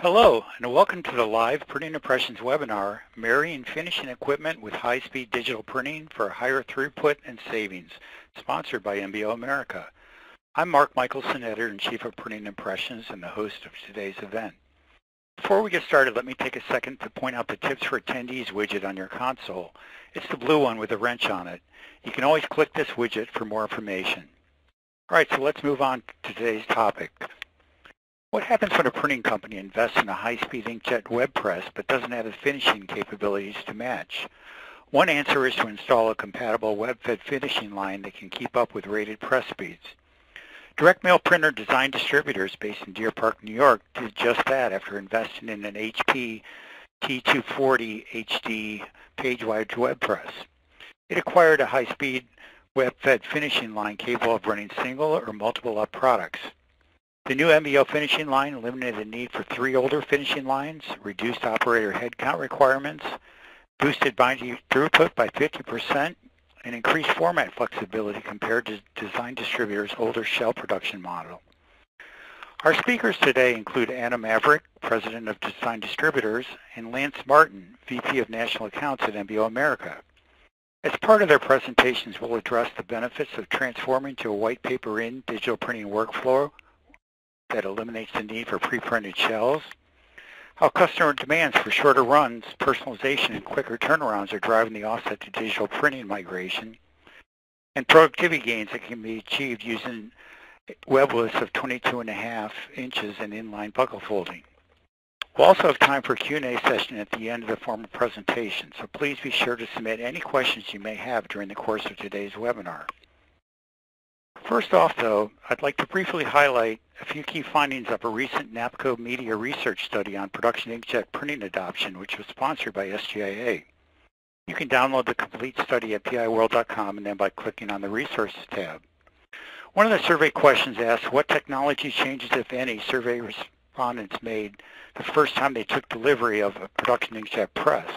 Hello, and welcome to the live Printing Impressions webinar, Marrying Finishing Equipment with High-Speed Digital Printing for Higher Throughput and Savings, sponsored by MBO America. I'm Mark Michelson, Editor-in-Chief of Printing Impressions and the host of today's event. Before we get started, let me take a second to point out the Tips for Attendees widget on your console. It's the blue one with a wrench on it. You can always click this widget for more information. All right, so let's move on to today's topic. What happens when a printing company invests in a high-speed inkjet web press but doesn't have the finishing capabilities to match? One answer is to install a compatible web-fed finishing line that can keep up with rated press speeds. Direct mail printer design distributors based in Deer Park, New York did just that after investing in an HP T240 HD page-wide web press. It acquired a high-speed web-fed finishing line capable of running single or multiple up products. The new MBO finishing line eliminated the need for three older finishing lines, reduced operator headcount requirements, boosted binding throughput by 50%, and increased format flexibility compared to Design Distributor's older shell production model. Our speakers today include Adam Avrick, President of Design Distributors, and Lance Martin, VP of National Accounts at MBO America. As part of their presentations, we'll address the benefits of transforming to a white paper in digital printing workflow that eliminates the need for pre-printed shells, how customer demands for shorter runs, personalization, and quicker turnarounds are driving the offset to digital printing migration, and productivity gains that can be achieved using web widths of 22 and a half inches and inline buckle folding. We'll also have time for a Q&A session at the end of the formal presentation, so please be sure to submit any questions you may have during the course of today's webinar. First off, though, I'd like to briefly highlight a few key findings of a recent NAPCO Media research study on production inkjet printing adoption, which was sponsored by SGIA. You can download the complete study at piworld.com and then by clicking on the Resources tab. One of the survey questions asked what technology changes, if any, survey respondents made the first time they took delivery of a production inkjet press.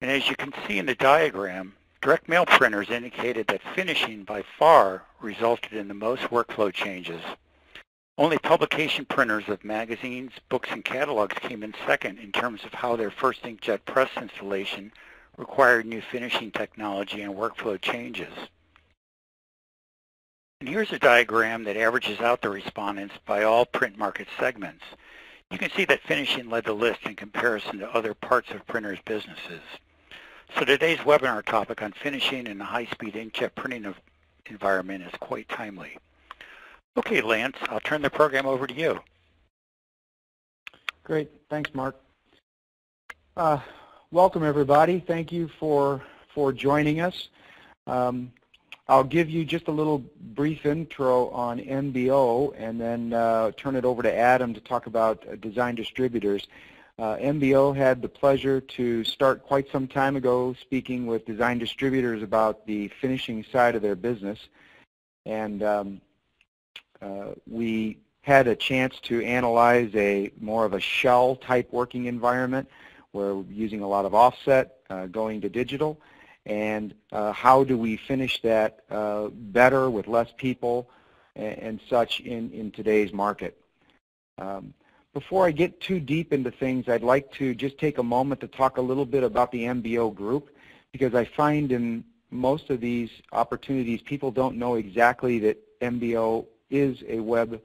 And as you can see in the diagram, Direct mail printers indicated that finishing by far resulted in the most workflow changes. Only publication printers of magazines, books, and catalogs came in second in terms of how their first inkjet press installation required new finishing technology and workflow changes. And here's a diagram that averages out the respondents by all print market segments. You can see that finishing led the list in comparison to other parts of printers' businesses. So today's webinar topic on finishing in a high-speed inkjet printing environment is quite timely. Okay, Lance, I'll turn the program over to you. Great. Thanks, Mark. Uh, welcome, everybody. Thank you for, for joining us. Um, I'll give you just a little brief intro on MBO and then uh, turn it over to Adam to talk about uh, design distributors. Uh, MBO had the pleasure to start quite some time ago speaking with design distributors about the finishing side of their business. And um, uh, we had a chance to analyze a more of a shell type working environment where we're using a lot of offset, uh, going to digital, and uh, how do we finish that uh, better with less people and, and, such in, in today's market. Um, before I get too deep into things, I'd like to just take a moment to talk a little bit about the MBO group because I find in most of these opportunities people don't know exactly that MBO is a web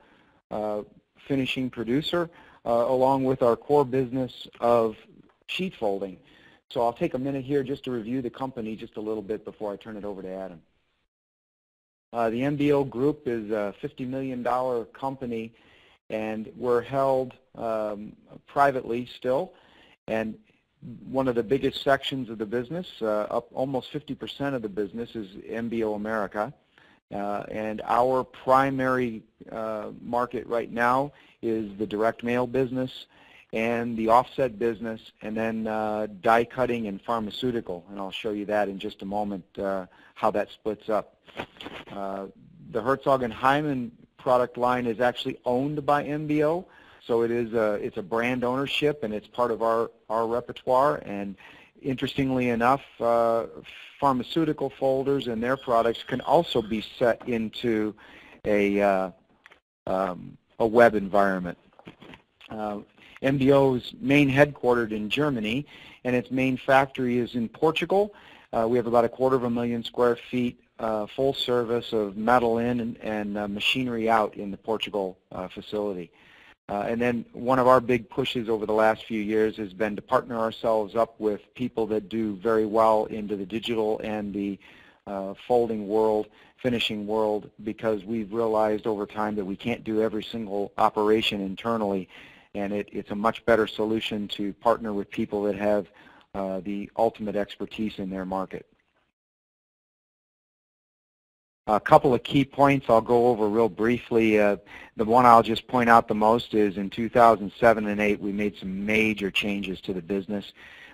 uh, finishing producer uh, along with our core business of sheet folding. So I'll take a minute here just to review the company just a little bit before I turn it over to Adam. Uh, the MBO group is a $50 million company and we're held um, privately still. And one of the biggest sections of the business, uh, up almost 50% of the business is MBO America. Uh, and our primary uh, market right now is the direct mail business and the offset business and then uh, die cutting and pharmaceutical. And I'll show you that in just a moment, uh, how that splits up. Uh, the Herzog and Heymann product line is actually owned by MBO. So it is a, it's a brand ownership and it's part of our, our repertoire. And interestingly enough, uh, pharmaceutical folders and their products can also be set into a, uh, um, a web environment. Uh, MBO is main headquartered in Germany, and its main factory is in Portugal. Uh, we have about a quarter of a million square feet uh, full service of metal in and, and uh, machinery out in the Portugal uh, facility. Uh, and then one of our big pushes over the last few years has been to partner ourselves up with people that do very well into the digital and the uh, folding world, finishing world, because we've realized over time that we can't do every single operation internally, and it, it's a much better solution to partner with people that have uh, the ultimate expertise in their market. A couple of key points I'll go over real briefly. Uh, the one I'll just point out the most is in 2007 and 8 we made some major changes to the business.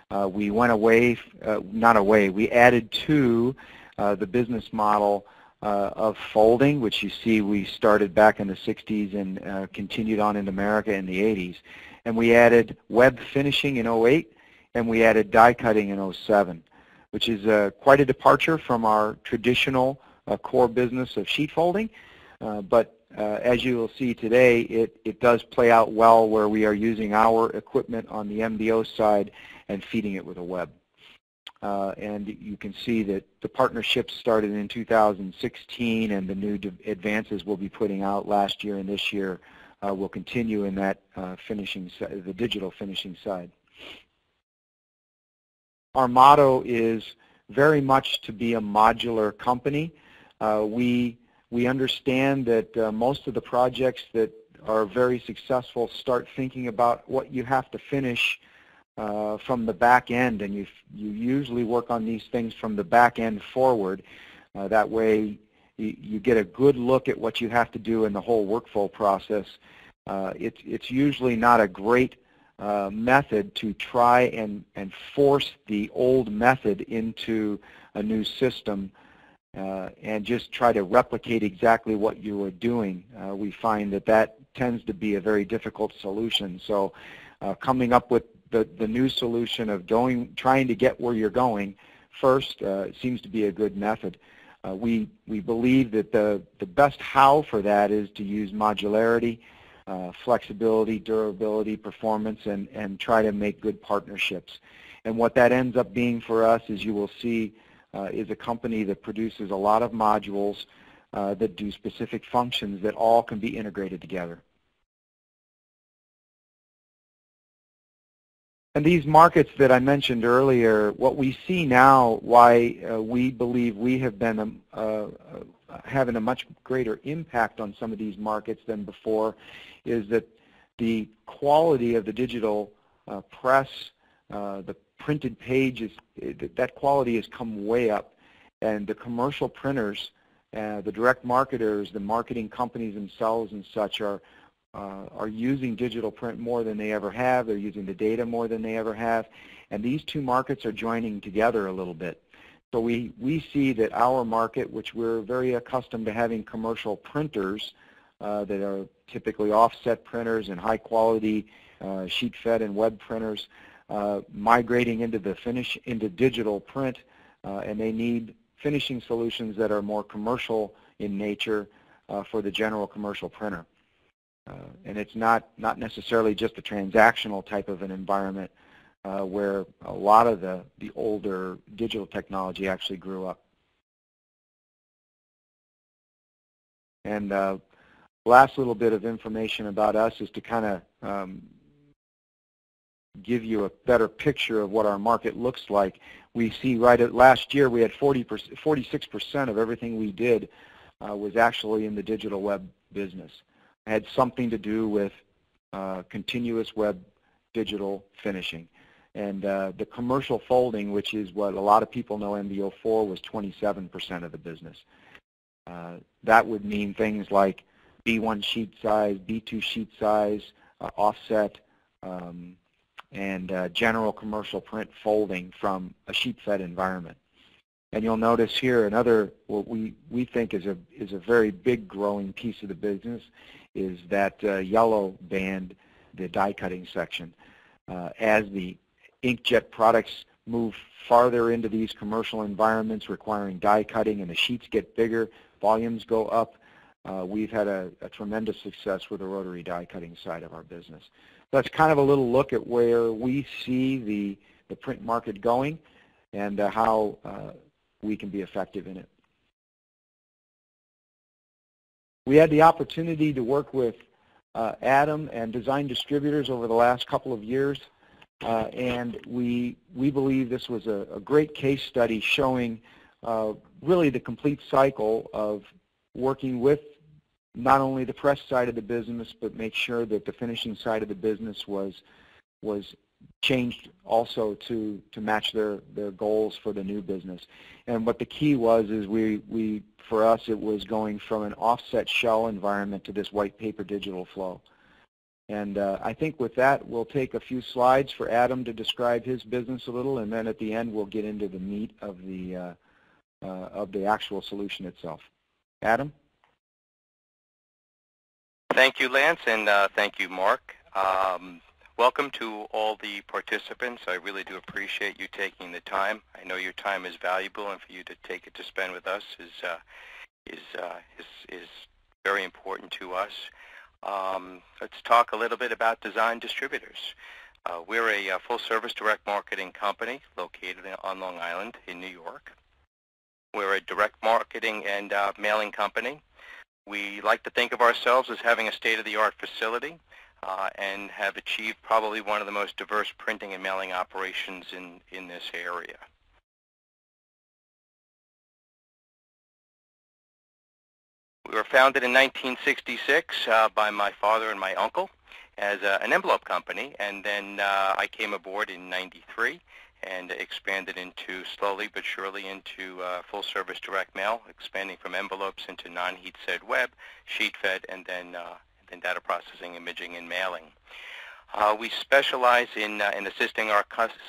Uh, we went away, uh, not away, we added to uh, the business model uh, of folding, which you see we started back in the 60s and uh, continued on in America in the 80s. And we added web finishing in 08 and we added die cutting in 07, which is quite a departure from our traditional uh, core business of sheet folding. Uh, but uh, as you will see today, it, it does play out well where we are using our equipment on the MBO side and feeding it with a web. Uh, and you can see that the partnership started in 2016 and the new advances we'll be putting out last year and this year uh, will continue in that uh, finishing, the digital finishing side. Our motto is very much to be a modular company. Uh, we, we understand that uh, most of the projects that are very successful start thinking about what you have to finish uh, from the back end, and you, you usually work on these things from the back end forward. Uh, that way you, get a good look at what you have to do in the whole workflow process. Uh, it's, it's usually not a great uh, method to try and, and force the old method into a new system and just try to replicate exactly what you are doing. Uh, we find that that tends to be a very difficult solution. So uh, coming up with the, the new solution of going, trying to get where you're going first uh, seems to be a good method. Uh, we, we believe that the, the best how for that is to use modularity, uh, flexibility, durability, performance, and, and try to make good partnerships. And what that ends up being for us is you will see uh, is a company that produces a lot of modules uh, that do specific functions that all can be integrated together. And these markets that I mentioned earlier, what we see now, why uh, we believe we have been um, uh, uh, having a much greater impact on some of these markets than before, is that the quality of the digital uh, press, the printed page is that quality has come way up, and the commercial printers, uh, the direct marketers, the marketing companies themselves and such are uh, are using digital print more than they ever have. They're using the data more than they ever have, and these two markets are joining together a little bit. So we we see that our market, which we're very accustomed to having commercial printers uh, that are typically offset printers and high quality uh, sheet fed and web printers, migrating into the finish into digital print, uh, and they need finishing solutions that are more commercial in nature uh, for the general commercial printer. Uh, and it's not not necessarily just a transactional type of an environment uh, where a lot of the the older digital technology actually grew up. And last little bit of information about us is to kind of um, give you a better picture of what our market looks like. We see right at last year we had 40 46% of everything we did uh, was actually in the digital web business. It had something to do with uh, continuous web digital finishing. And uh, the commercial folding, which is what a lot of people know MBO for, was 27% of the business. Uh, that would mean things like B1 sheet size, B2 sheet size, uh, offset, um, and uh, general commercial print folding from a sheet-fed environment. And you'll notice here another what we, we think is a, is a very big growing piece of the business is that uh, yellow band, the die cutting section. Uh, as the inkjet products move farther into these commercial environments requiring die cutting and the sheets get bigger, volumes go up, uh, we've had a, a, tremendous success with the rotary die cutting side of our business. That's kind of a little look at where we see the, the print market going and uh, how uh, we can be effective in it. We had the opportunity to work with uh, Adam and design distributors over the last couple of years, uh, and we we believe this was a, a great case study showing uh, really the complete cycle of working with not only the press side of the business, but make sure that the finishing side of the business was was changed also to to match their their goals for the new business. And what the key was is we we for us it was going from an offset shell environment to this white paper digital flow. And uh, I think with that we'll take a few slides for Adam to describe his business a little, and then at the end we'll get into the meat of the uh, uh, of the actual solution itself. Adam. Thank you, Lance, and uh, thank you, Mark. Um, welcome to all the participants. I really do appreciate you taking the time. I know your time is valuable, and for you to take it to spend with us is uh, is, uh, is is very important to us. Um, let's talk a little bit about Design Distributors. Uh, we're a, a uh, full-service direct marketing company located on Long Island in New York. We're a direct marketing and uh, mailing company. We like to think of ourselves as having a state-of-the-art facility uh, and have achieved probably one of the most diverse printing and mailing operations in, in this area. We were founded in 1966 uh, by my father and my uncle as a, an envelope company, and then uh, I came aboard in 93 and expanded into slowly but surely into uh, full service direct mail, expanding from envelopes into non-heat set web, sheet fed, and then, uh, then data processing, imaging, and mailing. Uh, we specialize in, uh, in assisting our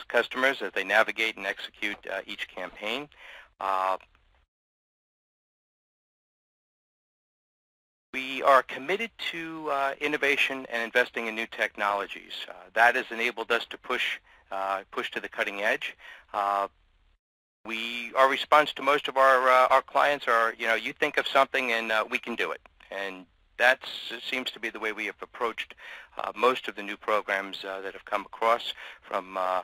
customers as they navigate and execute uh, each campaign. Uh, we are committed to innovation and investing in new technologies. that has enabled us to push uh, push to the cutting edge. Uh, we, our response to most of our uh, our clients are, you know, you think of something and we can do it, and that seems to be the way we have approached most of the new programs that have come across from uh,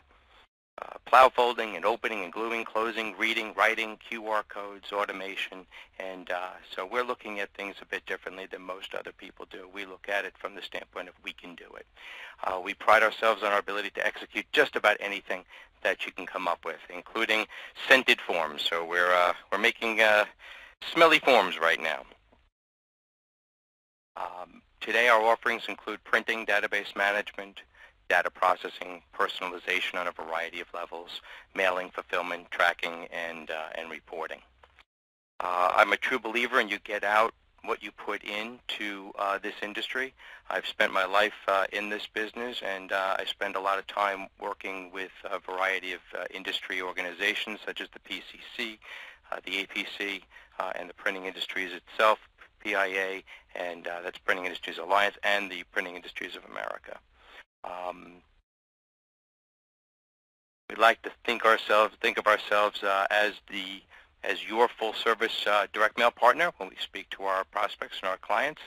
plow folding and opening and gluing, closing, reading, writing, QR codes, automation, and uh, so we're looking at things a bit differently than most other people do. We look at it from the standpoint of we can do it. Uh, we pride ourselves on our ability to execute just about anything that you can come up with, including scented forms. So we're uh, we're making uh, smelly forms right now. Um, today our offerings include printing, database management, data processing, personalization on a variety of levels, mailing, fulfillment, tracking, and, uh, and reporting. Uh, I'm a true believer in you get out what you put into uh, this industry. I've spent my life uh, in this business and uh, I spend a lot of time working with a variety of uh, industry organizations such as the PCC, uh, the APC, uh, and the Printing Industries itself, PIA, and that's Printing Industries Alliance, and the Printing Industries of America. Um, we like to think ourselves, think of ourselves uh, as the as your full service uh, direct mail partner when we speak to our prospects and our clients.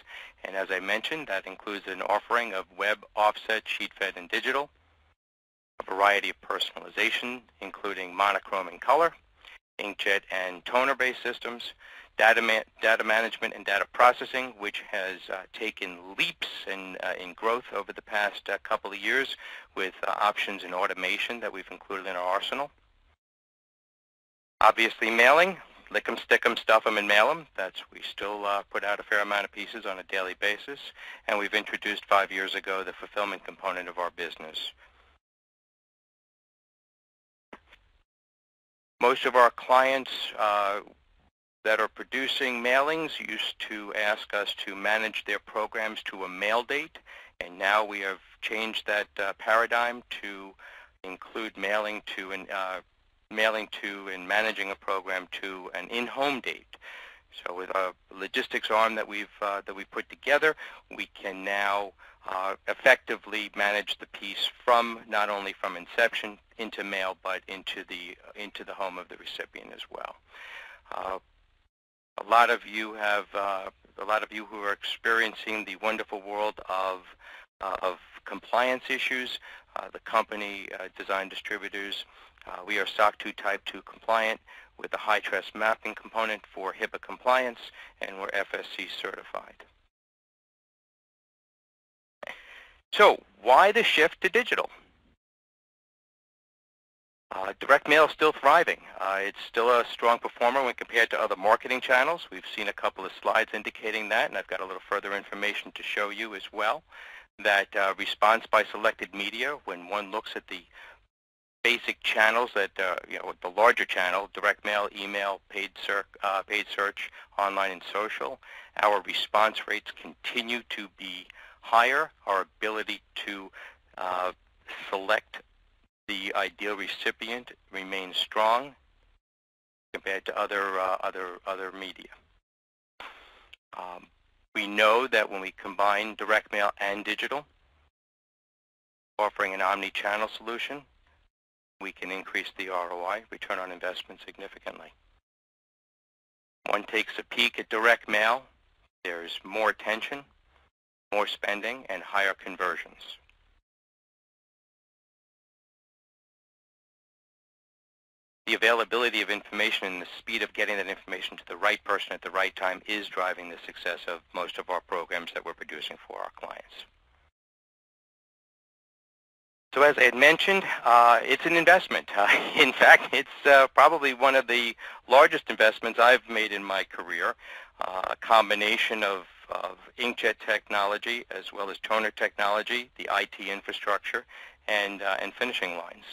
And as I mentioned, that includes an offering of web, offset, sheet fed, and digital, a variety of personalization, including monochrome and color, inkjet and toner-based systems, data, ma data management and data processing, which has uh, taken leaps in, uh, in growth over the past uh, couple of years with uh, options in automation that we've included in our arsenal. Obviously mailing, lick 'em, stick 'em, stuff 'em, and mail 'em. That's, we still uh, put out a fair amount of pieces on a daily basis. And we've introduced five years ago the fulfillment component of our business. Most of our clients uh, that are producing mailings used to ask us to manage their programs to a mail date, and now we have changed that uh, paradigm to include mailing to an uh, mailing to and managing a program to an in-home date. So with a logistics arm that we've uh, that we put together, we can now uh, effectively manage the piece from not only from inception into mail, but into the into the home of the recipient as well. A lot of you have uh, a lot of you who are experiencing the wonderful world of, uh, of compliance issues. Uh, the company uh, Design Distributors, uh, we are SOC 2 Type 2 compliant with a HITRUST mapping component for HIPAA compliance, and we're FSC certified. So why the shift to digital? Uh, direct mail is still thriving. Uh, it's still a strong performer when compared to other marketing channels. We've seen a couple of slides indicating that, and I've got a little further information to show you as well. That uh, response by selected media, when one looks at the basic channels that, uh, you know, the larger channel, direct mail, email, paid, uh, paid search, online and social, our response rates continue to be higher. Our ability to uh, select the ideal recipient remains strong compared to other uh, other other media. Um, we know that when we combine direct mail and digital, offering an omni-channel solution, we can increase the ROI, return on investment, significantly. One takes a peek at direct mail, there's more attention, more spending, and higher conversions. The availability of information and the speed of getting that information to the right person at the right time is driving the success of most of our programs that we're producing for our clients. So as I had mentioned, uh, it's an investment. Uh, in fact, it's uh, probably one of the largest investments I've made in my career, uh, a combination of, of inkjet technology as well as toner technology, the IT infrastructure, and, uh, and finishing lines.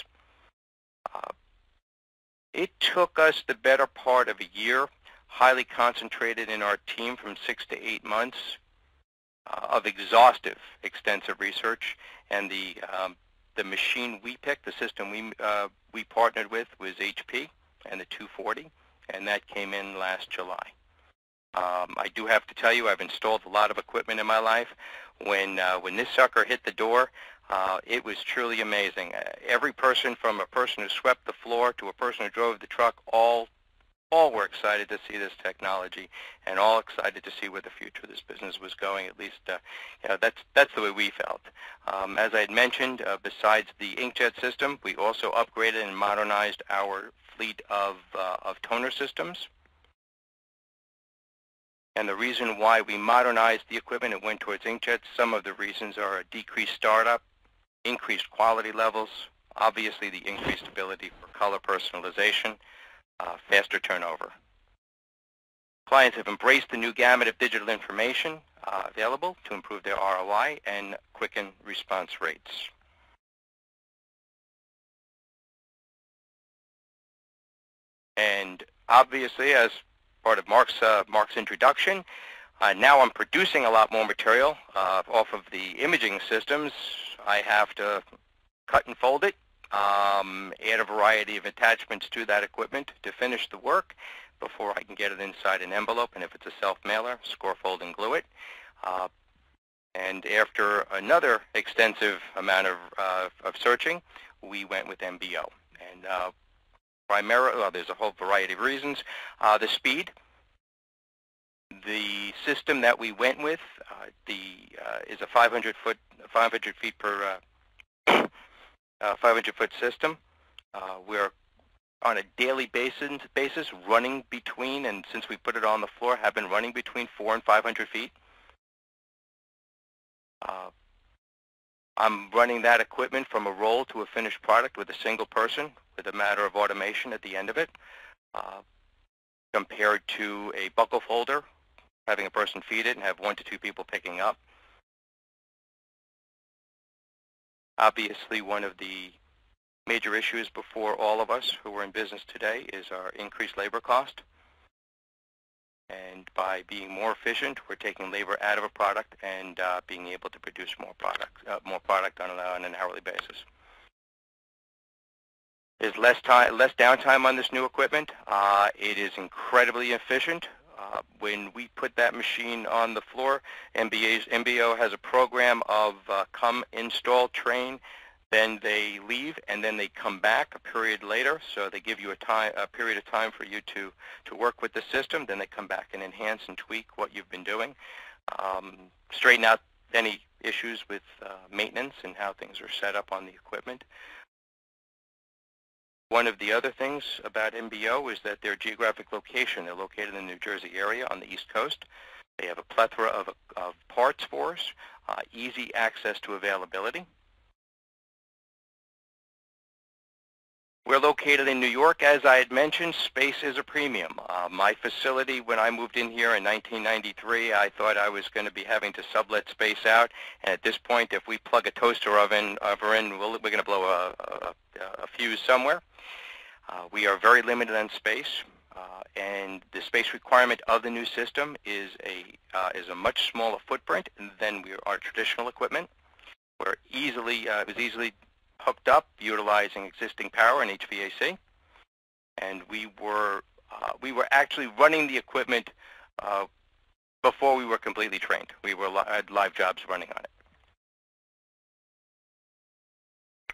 It took us the better part of a year, highly concentrated in our team from six to eight months uh, of exhaustive, extensive research. And the, um, the machine we picked, the system we, uh, we partnered with was HP and the 240, and that came in last July. Um, I do have to tell you, I've installed a lot of equipment in my life. When, uh, when this sucker hit the door, uh, it was truly amazing. Uh, every person from a person who swept the floor to a person who drove the truck, all all were excited to see this technology and all excited to see where the future of this business was going. At least, uh, you know, that's that's the way we felt. Um, as I had mentioned, uh, besides the inkjet system, we also upgraded and modernized our fleet of uh, of toner systems. And the reason why we modernized the equipment and went towards inkjets, some of the reasons are a decreased startup, increased quality levels, obviously the increased ability for color personalization, uh, faster turnover. Clients have embraced the new gamut of digital information uh, available to improve their ROI and quicken response rates. And obviously, as part of Mark's, uh, Mark's introduction, uh, now I'm producing a lot more material uh, off of the imaging systems. I have to cut and fold it, um, add a variety of attachments to that equipment to finish the work before I can get it inside an envelope. And if it's a self-mailer, score, fold, and glue it. Uh, and after another extensive amount of, uh, of searching, we went with MBO. And uh, primarily, well, there's a whole variety of reasons. Uh, the speed, the system that we went with, uh, the uh, is a 500 foot, 500 feet per uh, 500 foot system. Uh, we're on a daily basis, basis running between, and since we put it on the floor, have been running between four and 500 feet. Uh, I'm running that equipment from a roll to a finished product with a single person with a matter of automation at the end of it. Uh, compared to a buckle folder having a person feed it and have one to two people picking up. Obviously, one of the major issues before all of us who are in business today is our increased labor cost. And by being more efficient, we're taking labor out of a product and uh, being able to produce more product, uh, more product on, on, an hourly basis. There's less time, less downtime on this new equipment. Uh, it is incredibly efficient. Uh, when we put that machine on the floor, MBA's, MBO has a program of uh, come, install, train. then they leave, and then they come back a period later. So they give you a time, a period of time for you to to work with the system. Then they come back and enhance and tweak what you've been doing, um, straighten out any issues with uh, maintenance and how things are set up on the equipment. One of the other things about MBO is that their geographic location. They're located in the New Jersey area on the East Coast. They have a plethora of, of parts for us, uh, easy access to availability. We're located in New York. As I had mentioned, space is a premium. Uh, my facility, when I moved in here in 1993, I thought I was going to be having to sublet space out. And at this point, if we plug a toaster oven, oven we're going to blow a, a, a fuse somewhere. Uh, we are very limited on space. Uh, and the space requirement of the new system is a uh, is a much smaller footprint than we, our traditional equipment. We're easily uh, it was easily hooked up utilizing existing power and HVAC. And we were, uh, we were actually running the equipment uh, before we were completely trained. We were li had live jobs running on it.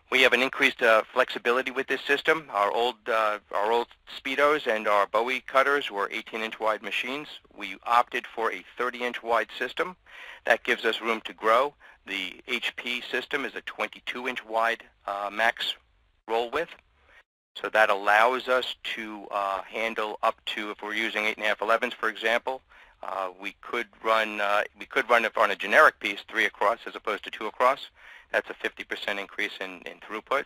We have an increased uh, flexibility with this system. Our old, uh, our old Speedos and our Bowe cutters were 18-inch wide machines. We opted for a 30-inch wide system. That gives us room to grow. The HP system is a 22-inch wide uh, max roll width. So that allows us to uh, handle up to, if we're using 8.5 11s, for example, uh, we could run uh, we could run it on a generic piece, three across as opposed to two across. That's a 50% increase in, in throughput.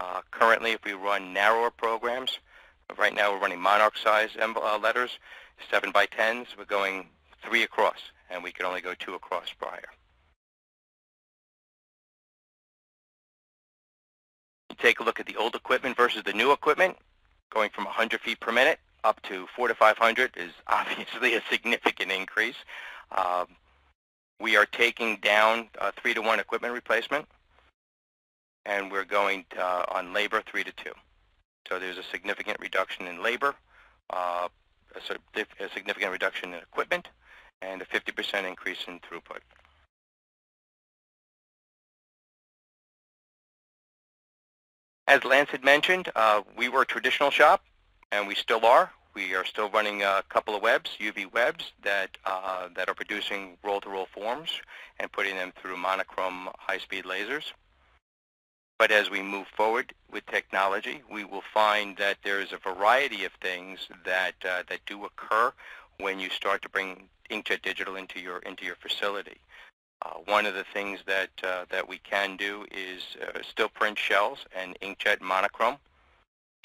Uh, currently, if we run narrower programs, right now we're running monarch size uh, letters, 7 by 10s. We're going three across, and we can only go two across prior. Take a look at the old equipment versus the new equipment, going from 100 feet per minute up to 4 to 500 is obviously a significant increase. Um, we are taking down uh, 3 to 1 equipment replacement, and we're going to, uh, on labor 3 to 2. So there's a significant reduction in labor, uh, a, a significant reduction in equipment, and a 50% increase in throughput. As Lance had mentioned, uh, we were a traditional shop, and we still are. We are still running a couple of webs, UV webs, that, uh, that are producing roll-to-roll -roll forms and putting them through monochrome high-speed lasers. But as we move forward with technology, we will find that there is a variety of things that, uh, that do occur when you start to bring inkjet digital into your, into your facility. Uh, one of the things that, uh, that we can do is uh, still print shells and inkjet monochrome.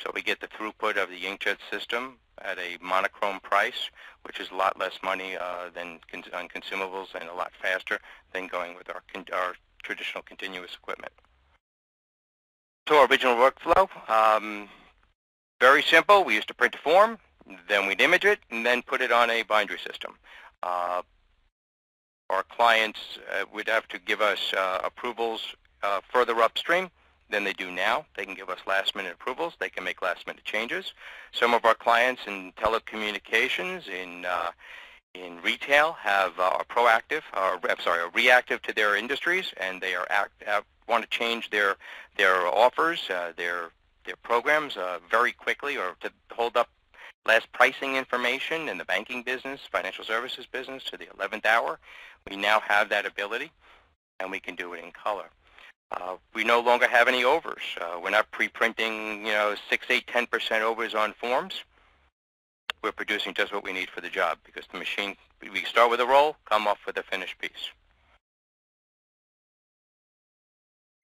So we get the throughput of the inkjet system at a monochrome price, which is a lot less money uh, than con on consumables and a lot faster than going with our, our traditional continuous equipment. So our original workflow, um, very simple. We used to print a form, then we'd image it, and then put it on a bindery system. Uh, our clients uh, would have to give us uh, approvals uh, further upstream than they do now. They can give us last-minute approvals. They can make last-minute changes. Some of our clients in telecommunications, in uh, in retail, have uh, are proactive, or I'm sorry, are reactive to their industries, and they are act, want to change their their offers, uh, their their programs very quickly, or to hold up last pricing information in the banking business, financial services business to the 11th hour. We now have that ability, and we can do it in color. Uh, we no longer have any overs. Uh, we're not pre-printing, you know, 6, 8, 10% overs on forms. We're producing just what we need for the job because the machine, we start with a roll, come off with a finished piece.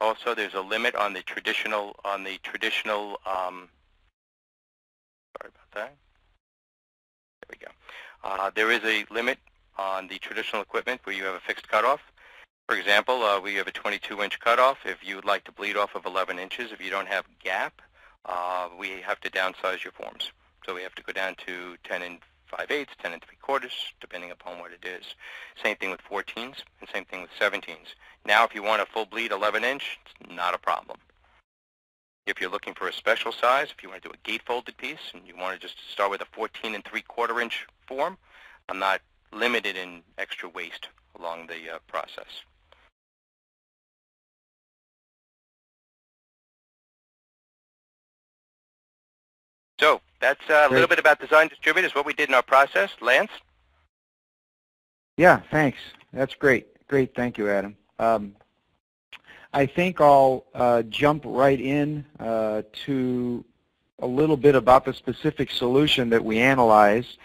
Also, there's a limit on the traditional, on the traditional, um, sorry about that. There we go. Uh, there is a limit on the traditional equipment where you have a fixed cutoff. For example, uh, we have a 22-inch cutoff. If you would like to bleed off of 11 inches, if you don't have gap, uh, we have to downsize your forms. So we have to go down to 10 and 5 eighths, 10 and 3 quarters, depending upon what it is. Same thing with 14s and same thing with 17s. Now, if you want a full bleed 11 inch, it's not a problem. If you're looking for a special size, if you want to do a gate-folded piece and you want to just start with a 14 and 3 quarter inch form, I'm not limited in extra waste along the uh, process. So that's uh, a little bit about design distributors, what we did in our process. Lance? Yeah, thanks. That's great. Great. Thank you, Adam. Um, I think I'll uh, jump right in uh, to a little bit about the specific solution that we analyzed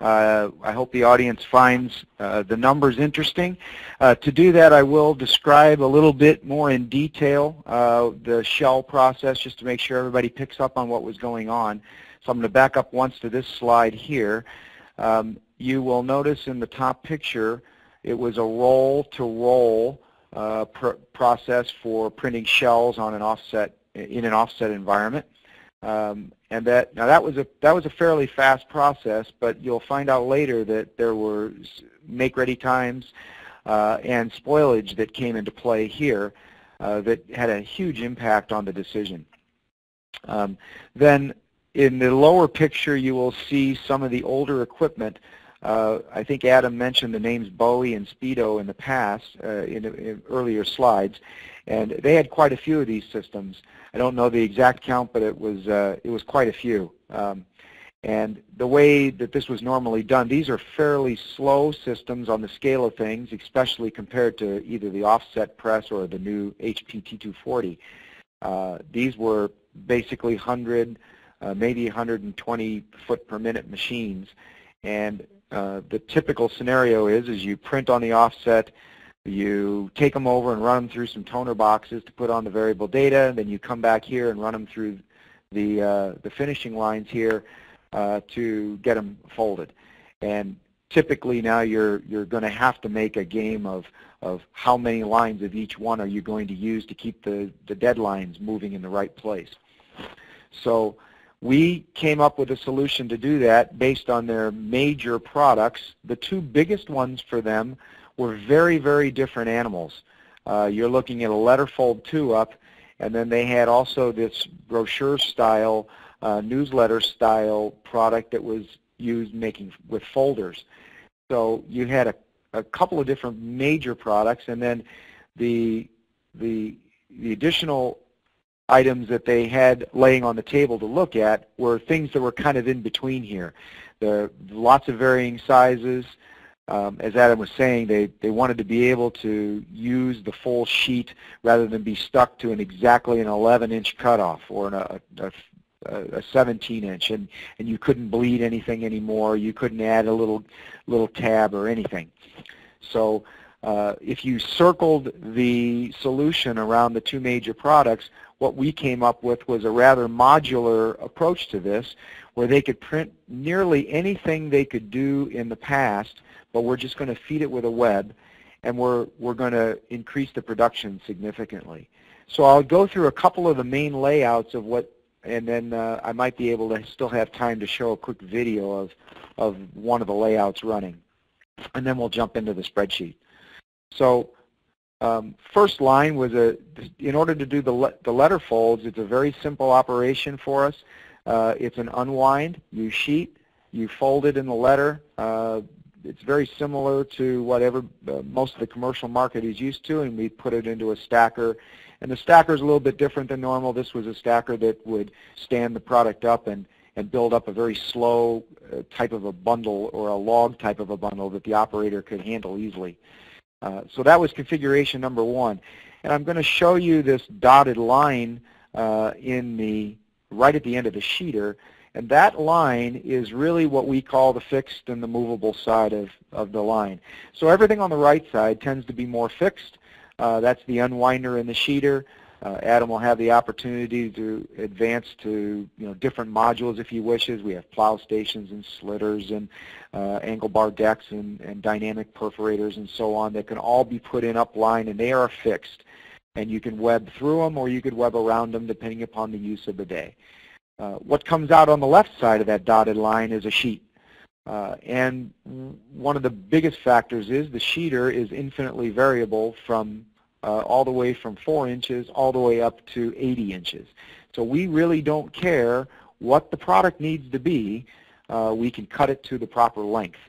uh, I hope the audience finds uh, the numbers interesting. Uh, to do that, I will describe a little bit more in detail uh, the shell process just to make sure everybody picks up on what was going on. So I'm going to back up once to this slide here. Um, you will notice in the top picture it was a roll-to-roll -roll, pr process for printing shells on an offset in an offset environment. Um, and that now that was a that was a fairly fast process, but you'll find out later that there were make-ready times uh, and spoilage that came into play here uh, that had a huge impact on the decision. Um, then in the lower picture, you will see some of the older equipment. Uh, I think Adam mentioned the names Bowe and Speedo in the past uh, in, in earlier slides, and they had quite a few of these systems. I don't know the exact count, but it was uh, it was quite a few. Um, and the way that this was normally done, these are fairly slow systems on the scale of things, especially compared to either the offset press or the new HP T240. Uh, these were basically 100, uh, maybe 120 foot per minute machines. And uh, the typical scenario is, is you print on the offset, you take them over and run them through some toner boxes to put on the variable data. And then you come back here and run them through the, uh, the finishing lines here uh, to get them folded. And typically now you're, you're going to have to make a game of, of how many lines of each one are you going to use to keep the, the deadlines moving in the right place. So we came up with a solution to do that based on their major products. The two biggest ones for them were very, very different animals. Uh, you're looking at a letterfold 2-up, and then they had also this brochure-style, uh, newsletter-style product that was used making with folders. So you had a, a couple of different major products, and then the, the, the additional items that they had laying on the table to look at were things that were kind of in between here. There lots of varying sizes, um, as Adam was saying, they, they wanted to be able to use the full sheet rather than be stuck to an exactly an 11-inch cutoff or an, a, a, a 17-inch, and, and you couldn't bleed anything anymore. You couldn't add a little, little tab or anything. So uh, if you circled the solution around the two major products, what we came up with was a rather modular approach to this where they could print nearly anything they could do in the past but we're just going to feed it with a web, and we're, we're going to increase the production significantly. So I'll go through a couple of the main layouts of what, and then uh, I might be able to still have time to show a quick video of, of one of the layouts running. And then we'll jump into the spreadsheet. So um, first line was a, in order to do the, le the letter folds, it's a very simple operation for us. Uh, it's an unwind, you sheet, you fold it in the letter. Uh, it's very similar to whatever uh, most of the commercial market is used to, and we put it into a stacker. And the stacker is a little bit different than normal. This was a stacker that would stand the product up and, and build up a very slow uh, type of a bundle or a log type of a bundle that the operator could handle easily. Uh, so that was configuration number one. And I'm going to show you this dotted line uh, in the right at the end of the sheeter and that line is really what we call the fixed and the movable side of, of the line. So everything on the right side tends to be more fixed. Uh, that's the unwinder and the sheeter. Uh, Adam will have the opportunity to advance to you know different modules if he wishes. We have plow stations and slitters and uh, angle bar decks and, and dynamic perforators and so on that can all be put in upline and they are fixed. And you can web through them or you could web around them depending upon the use of the day. Uh, what comes out on the left side of that dotted line is a sheet. Uh, and one of the biggest factors is the sheeter is infinitely variable from uh, all the way from 4 inches all the way up to 80 inches. So we really don't care what the product needs to be. We can cut it to the proper length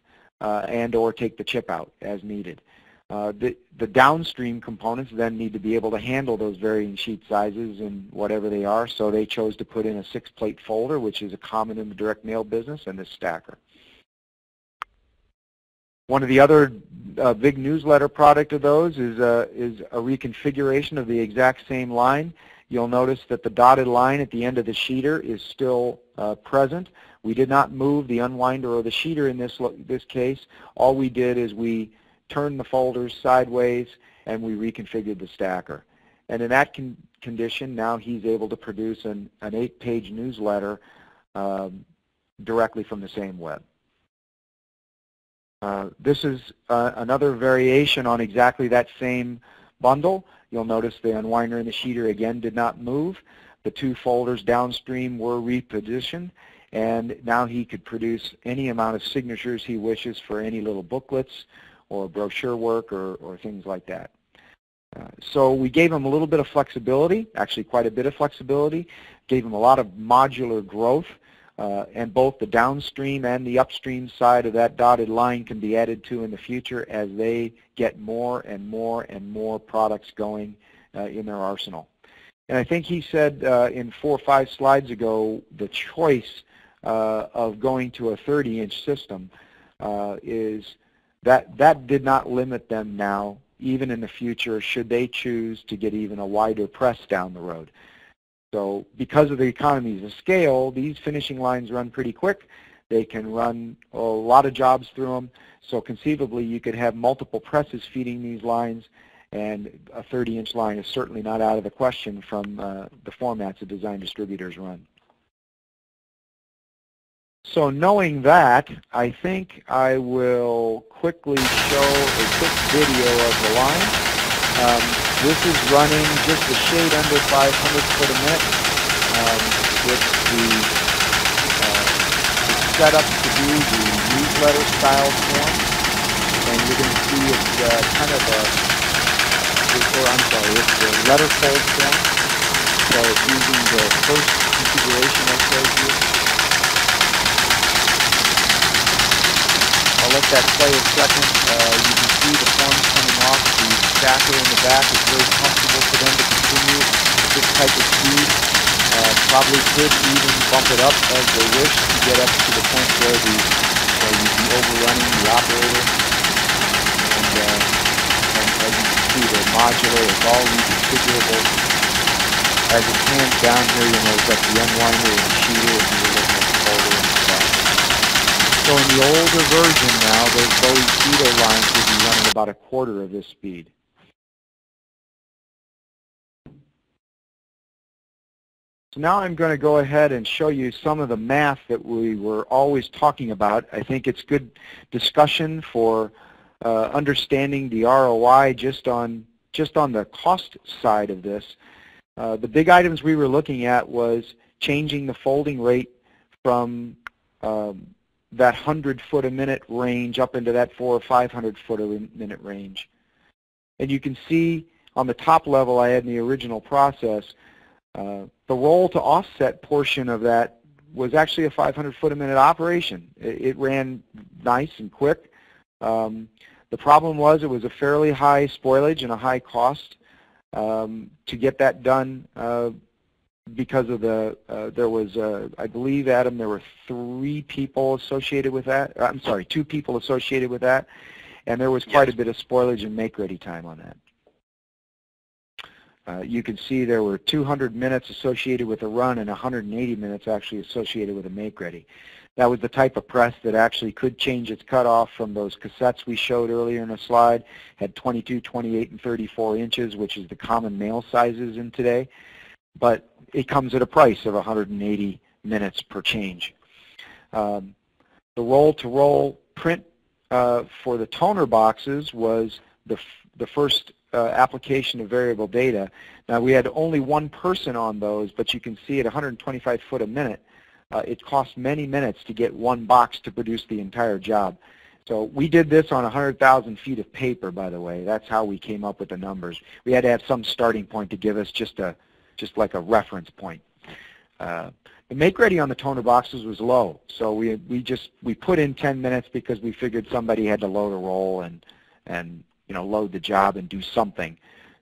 and or take the chip out as needed. Uh, the, the downstream components then need to be able to handle those varying sheet sizes and whatever they are, so they chose to put in a six-plate folder, which is a common in the direct mail business, and this stacker. One of the other uh, big newsletter product of those is, uh, is a reconfiguration of the exact same line. You'll notice that the dotted line at the end of the sheeter is still uh, present. We did not move the unwinder or the sheeter in this, this case. All we did is we turned the folders sideways, and we reconfigured the stacker. And in that con condition, now he's able to produce an, an eight-page newsletter um, directly from the same web. Uh, this is uh, another variation on exactly that same bundle. You'll notice the unwinder and the sheeter again did not move. The two folders downstream were repositioned and now he could produce any amount of signatures he wishes for any little booklets or brochure work or, or things like that. Uh, so we gave them a little bit of flexibility, actually quite a bit of flexibility, gave them a lot of modular growth, uh, and both the downstream and the upstream side of that dotted line can be added to in the future as they get more and more and more products going uh, in their arsenal. And I think he said uh, in four or five slides ago, the choice uh, of going to a 30-inch system uh, is that that did not limit them now, even in the future, should they choose to get even a wider press down the road. So because of the economies of scale, these finishing lines run pretty quick. They can run a lot of jobs through them. So conceivably, you could have multiple presses feeding these lines, and a 30-inch line is certainly not out of the question from uh, the formats that design distributors run. So knowing that, I think I will quickly show a quick video of the line. Um, this is running just a shade under 500 foot a minute. Um, it's the uh, it's set up to be the newsletter style form. And you're going to see it's uh, kind of a, or I'm sorry, it's the letterfold form. So it's using the first configuration I showed you. I'll let that play a second. Uh, you can see the forms coming off. The stacker in the back is very comfortable for them to continue at this type of speed. Uh, probably could even bump it up as they wish to get up to the point where, the, where you'd be overrunning the operator. And, uh, and as you can see, they're modular. It's all reconfigurable. As it pans down here, you'll notice that the unwinder and you the folder so in the older version now, those Bowe Speedo lines would be running about a quarter of this speed. So now I'm going to go ahead and show you some of the math that we were always talking about. I think it's good discussion for uh, understanding the ROI just on just on the cost side of this. Uh, the big items we were looking at was changing the folding rate from um, that 100 foot a minute range up into that 4 or 500 foot a minute range. And you can see on the top level I had in the original process, uh, the roll to offset portion of that was actually a 500 foot a minute operation. It, it ran nice and quick. Um, the problem was it was a fairly high spoilage and a high cost um, to get that done uh, because of the, uh, there was, uh, I believe, Adam, there were three people associated with that. Uh, I'm sorry, two people associated with that, and there was quite yes. a bit of spoilage and make-ready time on that. Uh, you can see there were 200 minutes associated with a run and 180 minutes actually associated with a make-ready. That was the type of press that actually could change its cutoff from those cassettes we showed earlier in the slide, had 22, 28, and 34 inches, which is the common mail sizes in today. But it comes at a price of 180 minutes per change. Um, the roll-to-roll print uh, for the toner boxes was the, the first uh, application of variable data. Now we had only one person on those, but you can see at 125 foot a minute, uh, it cost many minutes to get one box to produce the entire job. So we did this on 100,000 feet of paper, by the way. That's how we came up with the numbers. We had to have some starting point to give us just a just like a reference point. Uh, the make ready on the toner boxes was low, so we we just we put in 10 minutes because we figured somebody had to load a roll and and you know, load the job and do something.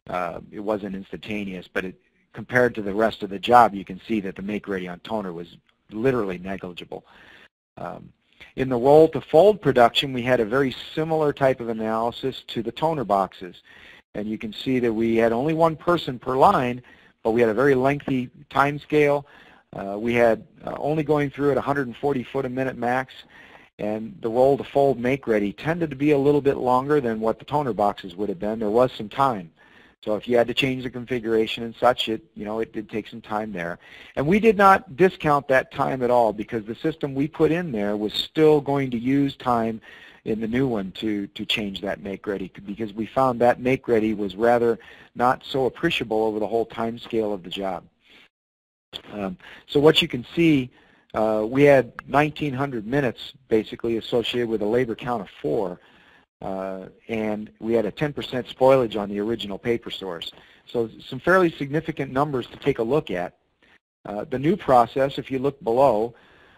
Uh, it wasn't instantaneous, but it, compared to the rest of the job, you can see that the make ready on toner was literally negligible. Um, in the roll to fold production, we had a very similar type of analysis to the toner boxes. And you can see that we had only one person per line, but we had a very lengthy time scale. Uh, we had uh, only going through at 140 foot a minute max, and the roll to fold make ready tended to be a little bit longer than what the toner boxes would have been. There was some time. So if you had to change the configuration and such, it you know it did take some time there. And we did not discount that time at all because the system we put in there was still going to use time in the new one to to change that make ready because we found that make ready was rather not so appreciable over the whole time scale of the job. Um, so what you can see, uh, we had 1,900 minutes basically associated with a labor count of four. Uh, and we had a 10% spoilage on the original paper source. So some fairly significant numbers to take a look at. Uh, the new process, if you look below,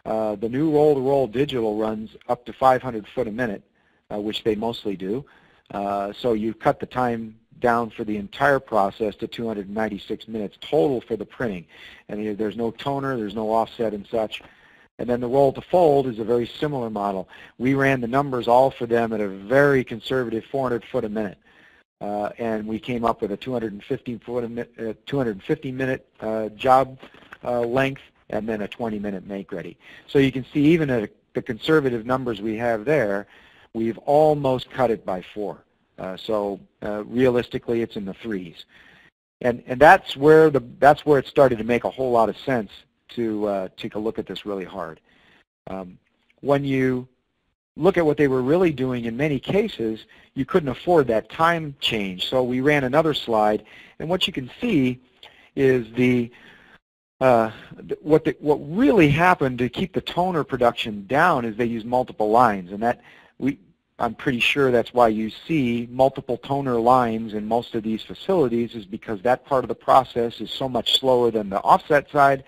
the new roll-to-roll -roll digital runs up to 500 foot a minute, uh, which they mostly do. Uh, so you cut the time down for the entire process to 296 minutes total for the printing. And there's no toner, there's no offset and such. And then the roll to fold is a very similar model. We ran the numbers all for them at a very conservative 400 foot a minute. Uh, and we came up with a 250 foot a minute, uh, 250 minute uh, job uh, length and then a 20 minute make ready. So you can see even at the conservative numbers we have there, we've almost cut it by four. Uh, so uh, realistically, it's in the threes. And, and that's where the that's where it started to make a whole lot of sense to uh, take a look at this really hard. Um, when you look at what they were really doing, in many cases, you couldn't afford that time change. So we ran another slide, and what you can see is the uh, what the, what really happened to keep the toner production down is they used multiple lines, and that we I'm pretty sure that's why you see multiple toner lines in most of these facilities is because that part of the process is so much slower than the offset side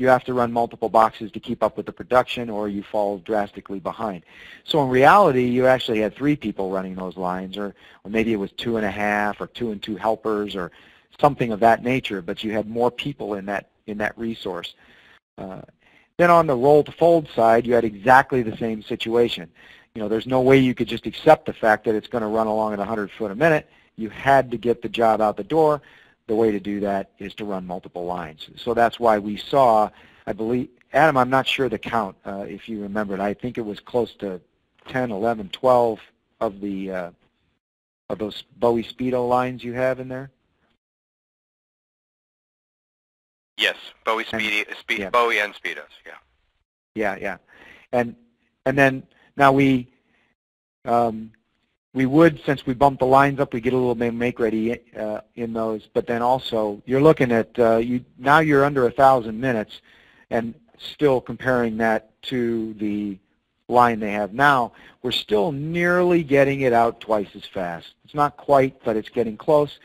you have to run multiple boxes to keep up with the production or you fall drastically behind. So in reality, you actually had three people running those lines or, or maybe it was two and a half or two and two helpers or something of that nature, but you had more people in that, in that resource. Uh, then on the roll to fold side, you had exactly the same situation. You know, there's no way you could just accept the fact that it's going to run along at 100 foot a minute. You had to get the job out the door the way to do that is to run multiple lines. So that's why we saw, I believe, Adam, I'm not sure the count, uh, if you remember it. I think it was close to 10, 11, 12 of the uh, of those Bowe Speedo lines you have in there. Yes, Bowe Speedy, Spe yeah. Bowe and Speedos, yeah. Yeah, yeah, and and then now we um, we would, since we bump the lines up, we get a little bit make ready uh, in those. But then also, you're looking at uh, you now you're under a thousand minutes, and still comparing that to the line they have now, we're still nearly getting it out twice as fast. It's not quite, but it's getting close.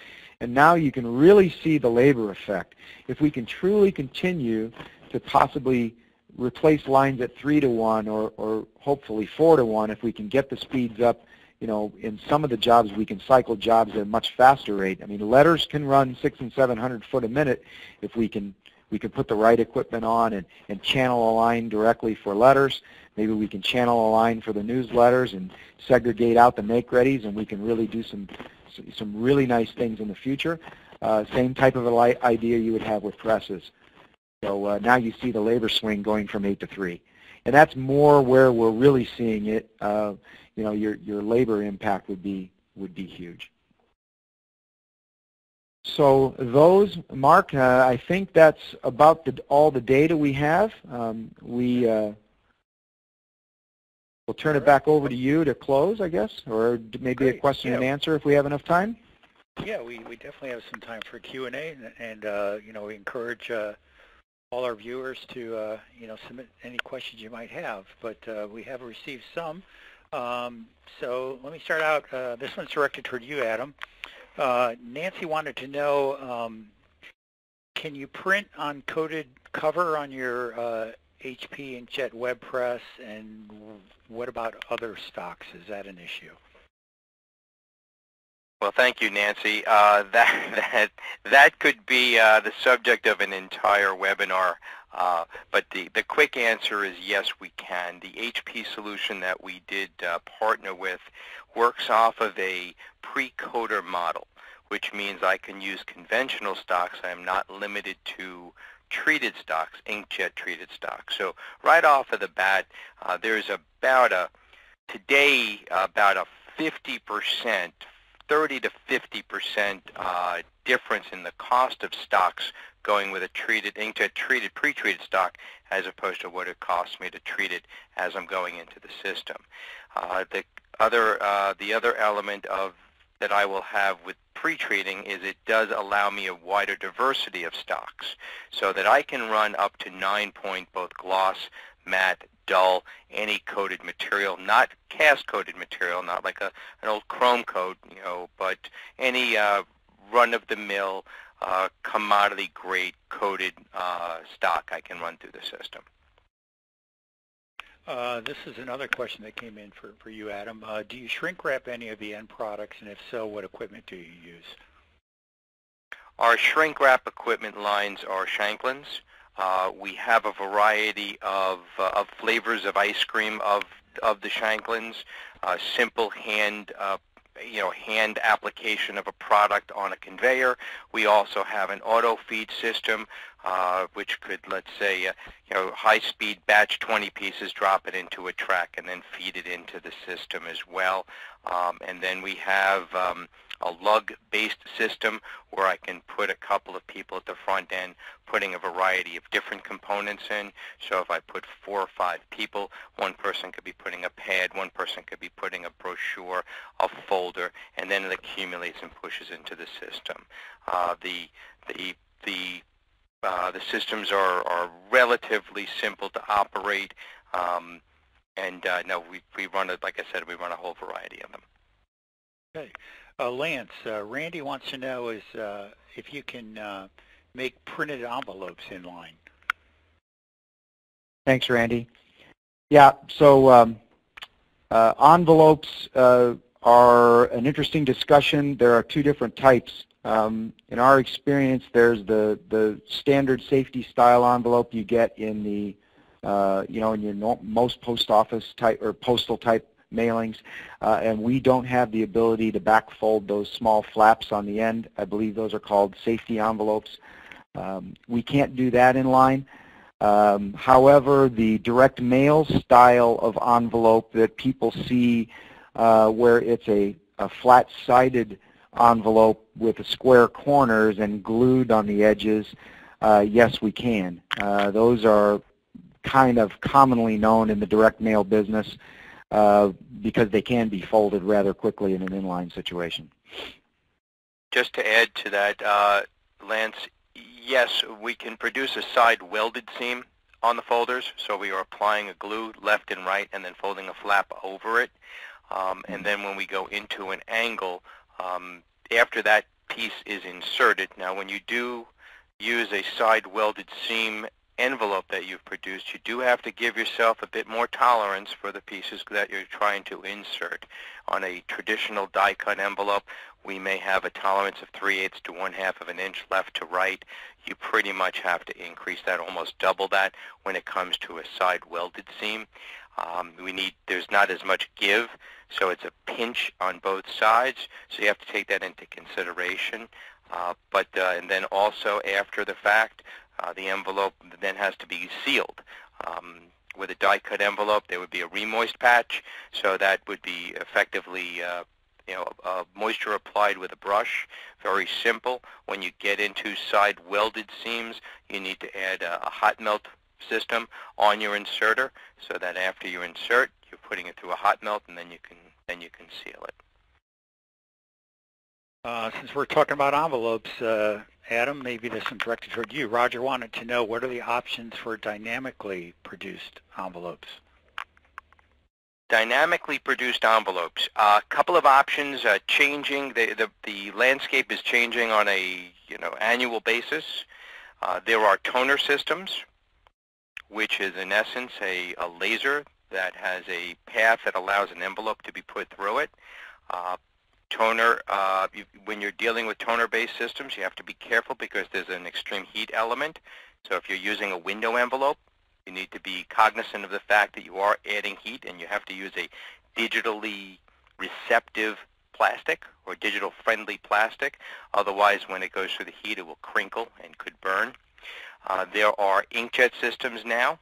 And now you can really see the labor effect. If we can truly continue to possibly replace lines at 3 to 1 or, or hopefully 4 to 1, if we can get the speeds up you know, in some of the jobs we can cycle jobs at a much faster rate. I mean, letters can run six and seven hundred foot a minute if we can we can put the right equipment on and, and channel a line directly for letters. Maybe we can channel a line for the newsletters and segregate out the make readies, and we can really do some some really nice things in the future. Uh, same type of a idea you would have with presses. So uh, now you see the labor swing going from eight to three, and that's more where we're really seeing it. Uh, you know, your, your labor impact would be, would be huge. So those, Mark, uh, I think that's about the, all the data we have. Um, we will turn it back over to you to close, I guess, or maybe Great. a question yeah. and answer if we have enough time. Yeah, we, we definitely have some time for Q&A, and, and uh, you know, we encourage uh, all our viewers to, uh, you know, submit any questions you might have. But uh, we have received some. Um, so let me start out. Uh, this one's directed toward you, Adam. Uh, Nancy wanted to know, um, can you print on coated cover on your uh, HP inkjet web press, and what about other stocks? Is that an issue? Well, thank you, Nancy. Uh, that that that could be uh, the subject of an entire webinar. Uh, but the, the quick answer is yes, we can. The HP solution that we did uh, partner with works off of a pre-coater model, which means I can use conventional stocks. I am not limited to treated stocks, inkjet treated stocks. So right off of the bat, uh, there's about a, today, about a 50%, 30 to 50% uh, difference in the cost of stocks going with a treated inkjet treated pre-treated stock as opposed to what it costs me to treat it as I'm going into the system. Uh, the other uh, the other element of that I will have with pre-treating is it does allow me a wider diversity of stocks so that I can run up to nine point both gloss, matte, dull, any coated material, not cast coated material, not like a, an old chrome coat, you know, but any uh, run-of-the-mill uh, commodity grade coated uh, stock I can run through the system. Uh, this is another question that came in for, for you, Adam. Uh, do you shrink wrap any of the end products, and if so, what equipment do you use? Our shrink wrap equipment lines are Shanklin's. Uh, we have a variety of, uh, of flavors of ice cream of, of the Shanklin's, uh, simple hand uh, you know, hand application of a product on a conveyor. We also have an auto feed system, uh, which could, let's say, uh, you know, high-speed batch 20 pieces, drop it into a track, and then feed it into the system as well. Um, and then we have um, a lug-based system where I can put a couple of people at the front end putting a variety of different components in. So if I put four or five people, one person could be putting a pad, one person could be putting a brochure, a folder, and then it accumulates and pushes into the system. Uh, the the the uh, the systems are, are relatively simple to operate, um, and uh, no, we, we run it, like I said, we run a whole variety of them. Okay. Uh, Lance, uh, Randy wants to know is uh, if you can uh, make printed envelopes in line. Thanks, Randy. Yeah, so um, uh, envelopes uh, are an interesting discussion. There are two different types. Um, in our experience, there's the, the standard safety style envelope you get in the, you know, in your no, most post office type or postal type mailings, uh, and we don't have the ability to backfold those small flaps on the end. I believe those are called safety envelopes. Um, we can't do that in line. Um, however, the direct mail style of envelope that people see uh, where it's a, a flat-sided envelope with square corners and glued on the edges, uh, yes, we can. Uh, those are kind of commonly known in the direct mail business uh, because they can be folded rather quickly in an inline situation. Just to add to that, uh, Lance, yes, we can produce a side welded seam on the folders, so we are applying a glue left and right and then folding a flap over it. Um, and then when we go into an angle, um, after that piece is inserted, now when you do use a side welded seam envelope that you've produced, you do have to give yourself a bit more tolerance for the pieces that you're trying to insert. On a traditional die-cut envelope, we may have a tolerance of 3 eighths to 1 half of an inch left to right. You pretty much have to increase that, almost double that, when it comes to a side welded seam. Um, we need, there's not as much give, so it's a pinch on both sides, so you have to take that into consideration. Uh, but uh, and then also after the fact, uh, the envelope then has to be sealed. Um, with a die-cut envelope, there would be a remoist patch, so that would be effectively uh, you know, moisture applied with a brush. Very simple. When you get into side welded seams, you need to add a, a hot melt system on your inserter so that after you insert, you're putting it through a hot melt and then you can then you can seal it. Uh, since we're talking about envelopes, uh, Adam, maybe this is directed toward you. Roger wanted to know what are the options for dynamically produced envelopes? Dynamically produced envelopes. A uh, couple of options uh, changing. The, the, the landscape is changing on a you know annual basis. Uh, there are toner systems, which is in essence a, a laser that has a path that allows an envelope to be put through it. Uh, toner, uh, you, when you're dealing with toner-based systems, you have to be careful because there's an extreme heat element. So if you're using a window envelope, you need to be cognizant of the fact that you are adding heat and you have to use a digitally receptive plastic or digital friendly plastic. Otherwise, when it goes through the heat, it will crinkle and could burn. Uh, there are inkjet systems now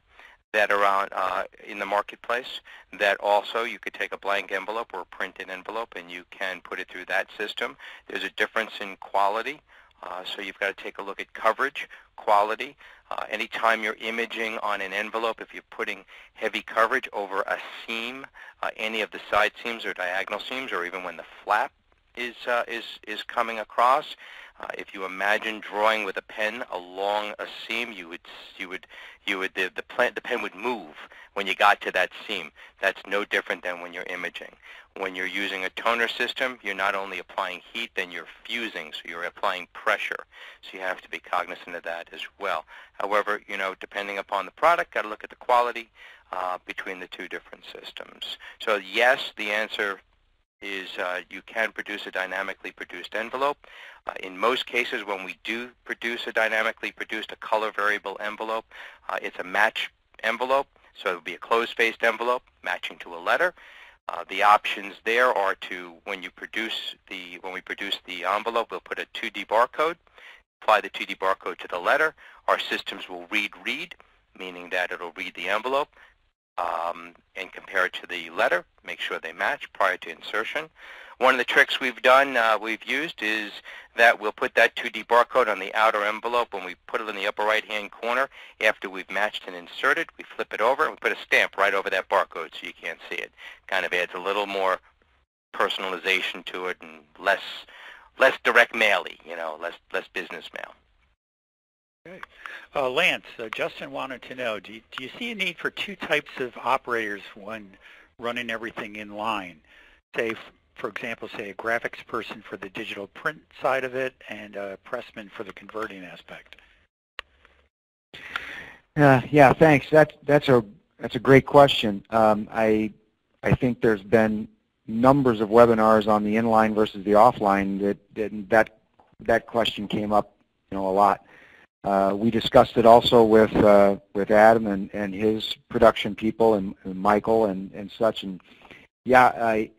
that are on, uh, in the marketplace that also you could take a blank envelope or a printed envelope and you can put it through that system. There's a difference in quality. Uh, so you've got to take a look at coverage, quality. Uh, anytime you're imaging on an envelope, if you're putting heavy coverage over a seam, uh, any of the side seams or diagonal seams, or even when the flap is, uh, is, is coming across, uh, if you imagine drawing with a pen along a seam, you would you would you would the the, plant, the pen would move when you got to that seam. That's no different than when you're imaging. When you're using a toner system, you're not only applying heat, then you're fusing, so you're applying pressure. So you have to be cognizant of that as well. However, you know, depending upon the product, got to look at the quality uh, between the two different systems. So yes, the answer is uh, you can produce a dynamically produced envelope. Uh, in most cases, when we do produce a dynamically produced a color variable envelope, uh, it's a match envelope, so it would be a closed-faced envelope matching to a letter. Uh, the options there are to, when you produce the, when we produce the envelope, we'll put a 2D barcode, apply the 2D barcode to the letter. Our systems will read-read, meaning that it'll read the envelope, um, and compare it to the letter, make sure they match prior to insertion. One of the tricks we've done, uh, we've used, is that we'll put that 2D barcode on the outer envelope when we put it in the upper right-hand corner. After we've matched and inserted, we flip it over and we put a stamp right over that barcode so you can't see it. Kind of adds a little more personalization to it and less less direct maily, you know, less less business mail. Okay. Uh, Lance, uh, Justin wanted to know, do you, do you see a need for two types of operators when running everything in line? Say, for example, say a graphics person for the digital print side of it and a pressman for the converting aspect. Uh, yeah, thanks. That's that's a that's a great question. Um, I I think there's been numbers of webinars on the inline versus the offline that that that, that question came up, you know, a lot. Uh, we discussed it also with uh, with Adam and, and his production people and, and Michael and, and such. And yeah, I,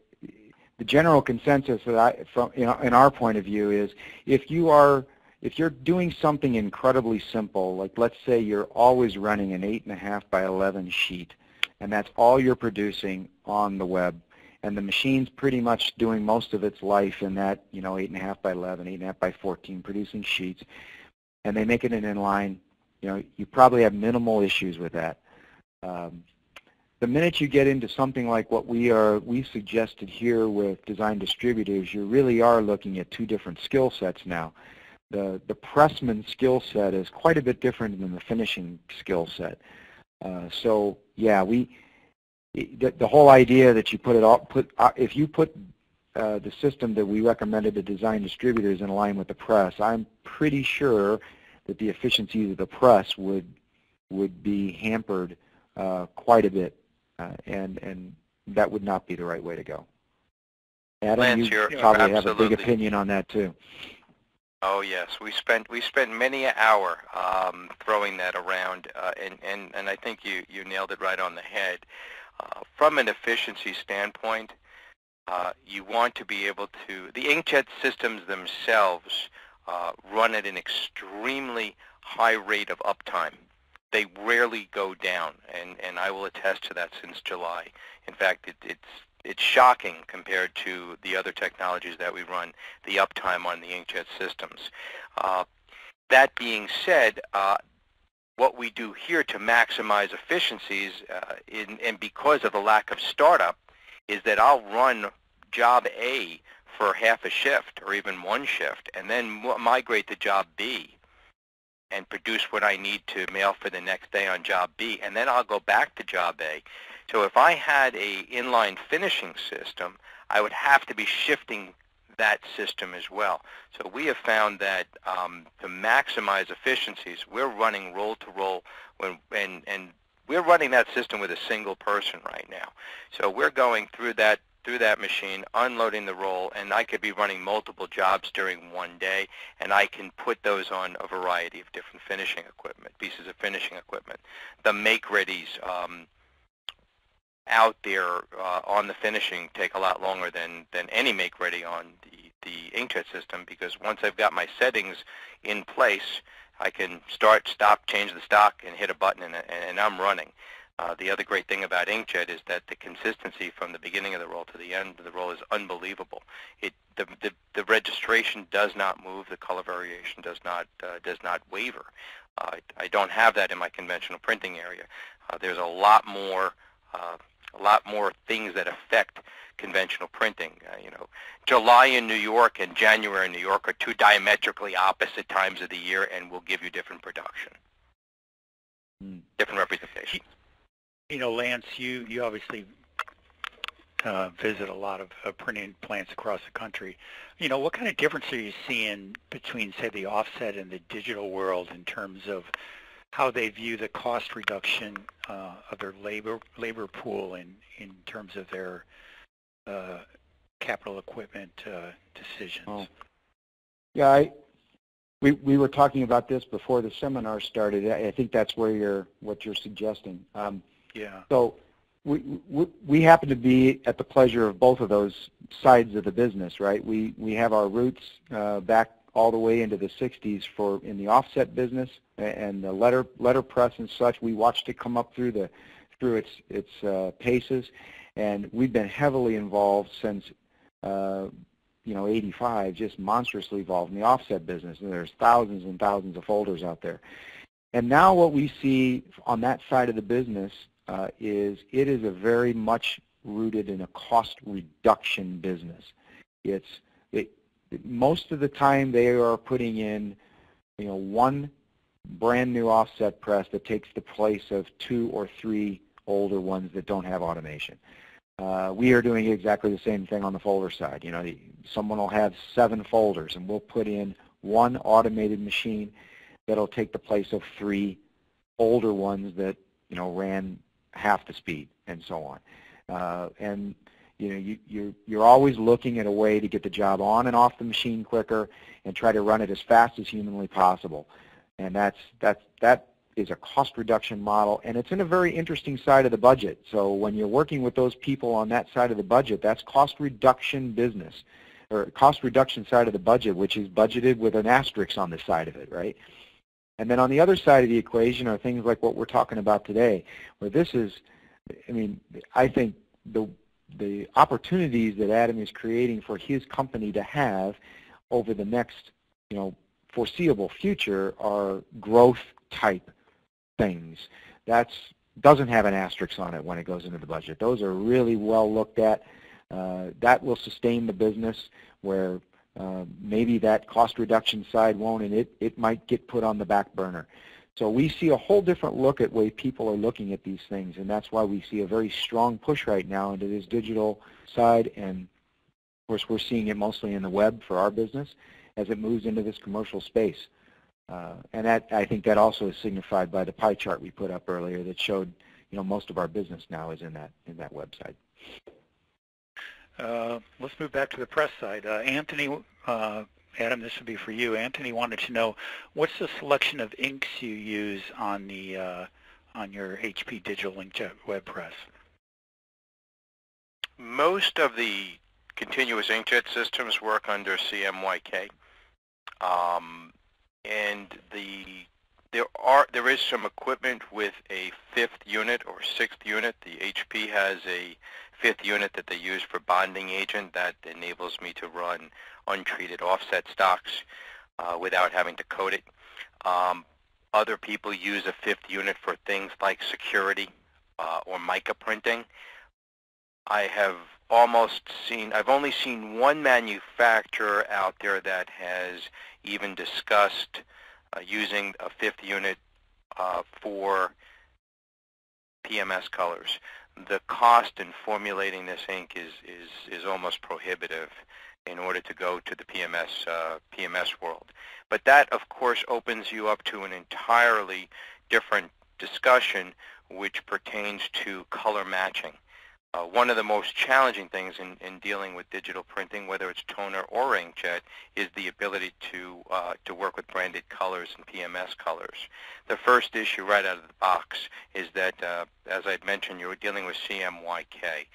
the general consensus that I, from you know, in our point of view is if you are if you're doing something incredibly simple, like let's say you're always running an eight and a half by 11 sheet, and that's all you're producing on the web, and the machine's pretty much doing most of its life in that you know eight and a half by 11, eight and a half by 14 producing sheets and they make it an inline, you know, you probably have minimal issues with that. Um, the minute you get into something like what we are we suggested here with design distributors, you really are looking at two different skill sets now. The the pressman skill set is quite a bit different than the finishing skill set. Uh, so yeah, we the, the whole idea that you put it all put uh, if you put uh, the system that we recommended to design distributors in line with the press, I'm pretty sure that the efficiency of the press would would be hampered uh, quite a bit, uh, and and that would not be the right way to go. Adam, Lance, you probably have a big opinion on that too. Oh yes, we spent we spent many an hour um, throwing that around, uh, and and and I think you you nailed it right on the head. Uh, from an efficiency standpoint, uh, you want to be able to, the inkjet systems themselves uh, run at an extremely high rate of uptime. They rarely go down, and, and I will attest to that since July. In fact, it, it's it's shocking compared to the other technologies that we run, the uptime on the inkjet systems. Uh, that being said, uh, what we do here to maximize efficiencies, uh, in, and because of the lack of startup, is that I'll run job A for half a shift or even one shift and then migrate to job B and produce what I need to mail for the next day on job B and then I'll go back to job A. So if I had a inline finishing system, I would have to be shifting that system as well. So we have found that um, to maximize efficiencies, we're running roll to roll when, and, and we're running that system with a single person right now. So we're going through that through that machine, unloading the roll, and I could be running multiple jobs during one day, and I can put those on a variety of different finishing equipment, pieces of finishing equipment. The make-readies um, out there uh, on the finishing take a lot longer than, than any make-ready on the, the inkjet system because once I've got my settings in place, I can start, stop, change the stock, and hit a button, and, and I'm running. Uh, the other great thing about inkjet is that the consistency from the beginning of the roll to the end of the roll is unbelievable. It the the, the registration does not move. The color variation does not uh, does not waver. Uh, I, I don't have that in my conventional printing area. Uh, there's a lot more uh, a lot more things that affect conventional printing. Uh, you know, July in New York and January in New York are two diametrically opposite times of the year, and will give you different production, mm. different representation you know, Lance, you, you obviously uh, visit a lot of uh, printing plants across the country. You know, what kind of difference are you seeing between, say, the offset and the digital world in terms of how they view the cost reduction uh, of their labor labor pool in, in terms of their uh, capital equipment uh, decisions? Oh. Yeah, I, we, we were talking about this before the seminar started. I think that's where you're, what you're suggesting. Um, yeah. So we, we, we happen to be at the pleasure of both of those sides of the business, right? We, we have our roots uh, back all the way into the 60s for in the offset business and the letter letter press and such. We watched it come up through the through its its uh, paces, and we've been heavily involved since uh, you know 85, just monstrously involved in the offset business. And there's thousands and thousands of folders out there. And now what we see on that side of the business uh, is it is a very much rooted in a cost reduction business. It's it, most of the time they are putting in you know one brand new offset press that takes the place of two or three older ones that don't have automation. Uh, we are doing exactly the same thing on the folder side. You know, the, someone will have seven folders, and we'll put in one automated machine that'll take the place of three older ones that you know ran half the speed and so on. Uh, and you know, you, you're, you're always looking at a way to get the job on and off the machine quicker and try to run it as fast as humanly possible. And that's, that's, that is a cost reduction model, and it's in a very interesting side of the budget. So when you're working with those people on that side of the budget, that's cost reduction business, or cost reduction side of the budget, which is budgeted with an asterisk on the side of it, right? And then on the other side of the equation are things like what we're talking about today, where this is, I mean, I think the the opportunities that Adam is creating for his company to have over the next, you know, foreseeable future are growth type things. That's doesn't have an asterisk on it when it goes into the budget. Those are really well looked at. Uh, that will sustain the business where uh, maybe that cost reduction side won't, and it, it might get put on the back burner. So we see a whole different look at way people are looking at these things, and that's why we see a very strong push right now into this digital side, and of course we're seeing it mostly in the web for our business as it moves into this commercial space. Uh, and that I think that also is signified by the pie chart we put up earlier that showed, you know, most of our business now is in that in that website. Uh, let's move back to the press side. Uh, Anthony, uh, Adam, this would be for you. Anthony wanted to know what's the selection of inks you use on the uh, on your HP Digital Inkjet web press. Most of the continuous inkjet systems work under CMYK, um, and the there are there is some equipment with a fifth unit or sixth unit. The HP has a fifth unit that they use for bonding agent that enables me to run untreated offset stocks uh, without having to coat it. Um, other people use a fifth unit for things like security uh, or MICR printing. I have almost seen, I've only seen one manufacturer out there that has even discussed uh, using a fifth unit uh, for PMS colors the cost in formulating this ink is, is, is almost prohibitive in order to go to the PMS, uh, PMS world. But that, of course, opens you up to an entirely different discussion which pertains to color matching. Uh, one of the most challenging things in, in dealing with digital printing, whether it's toner or inkjet, is the ability to uh, to work with branded colors and PMS colors. The first issue right out of the box is that, uh, as I mentioned, you're dealing with CMYK.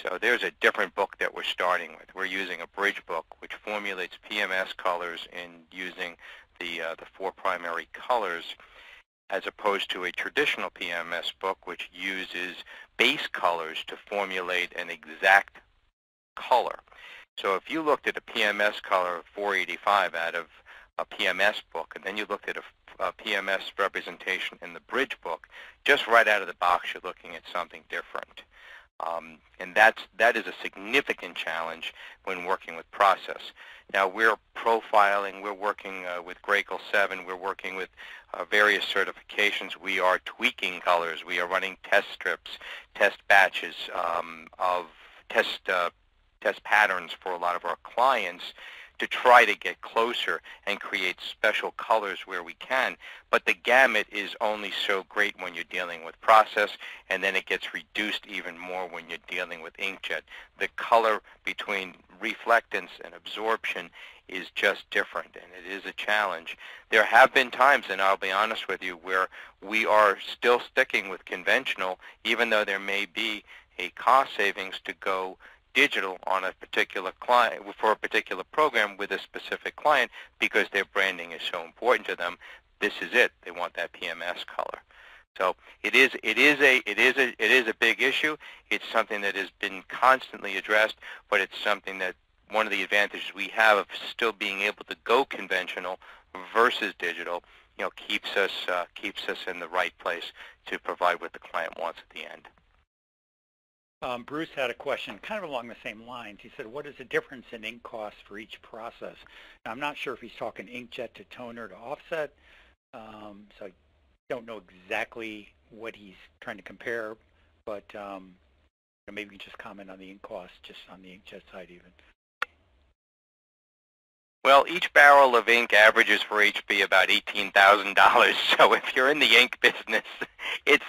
So there's a different book that we're starting with. We're using a bridge book which formulates PMS colors in using the, uh, the four primary colors as opposed to a traditional PMS book which uses base colors to formulate an exact color. So if you looked at a PMS color of 485 out of a PMS book, and then you looked at a, a, PMS representation in the bridge book, just right out of the box you're looking at something different. Um, and that's, that is a significant challenge when working with process. Now we're profiling, we're working uh, with GRACoL 7, we're working with uh, various certifications. We are tweaking colors. We are running test strips, test batches um, of test, uh, test patterns for a lot of our clients to try to get closer and create special colors where we can. But the gamut is only so great when you're dealing with process, and then it gets reduced even more when you're dealing with inkjet. The color between reflectance and absorption is just different, and it is a challenge. There have been times, and I'll be honest with you, where we are still sticking with conventional, even though there may be a cost savings to go digital on a particular client for a particular program with a specific client because their branding is so important to them. This is it. They want that PMS color. So it is it is a it is a it is a big issue. It's something that has been constantly addressed, but it's something that one of the advantages we have of still being able to go conventional versus digital, you know, keeps us uh, keeps us in the right place to provide what the client wants at the end. Um, Bruce had a question kind of along the same lines. He said, what is the difference in ink costs for each process? Now, I'm not sure if he's talking inkjet to toner to offset, um, so I don't know exactly what he's trying to compare, but um, maybe you can just comment on the ink cost just on the inkjet side even. Well, each barrel of ink averages for HP about $18,000. So if you're in the ink business, it's